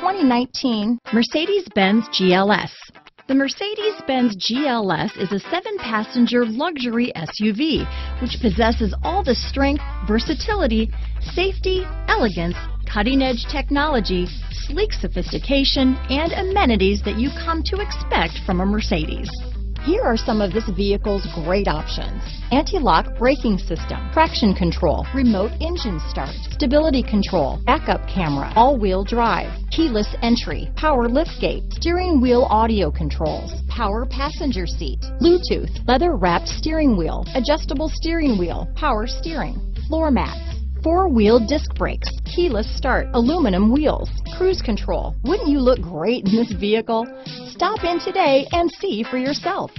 2019 Mercedes-Benz GLS. The Mercedes-Benz GLS is a seven-passenger luxury SUV, which possesses all the strength, versatility, safety, elegance, cutting-edge technology, sleek sophistication, and amenities that you come to expect from a Mercedes. Here are some of this vehicle's great options. Anti-lock braking system, traction control, remote engine start, stability control, backup camera, all-wheel drive, keyless entry, power liftgate, steering wheel audio controls, power passenger seat, Bluetooth, leather wrapped steering wheel, adjustable steering wheel, power steering, floor mats, four-wheel disc brakes, keyless start, aluminum wheels, cruise control. Wouldn't you look great in this vehicle? Stop in today and see for yourself.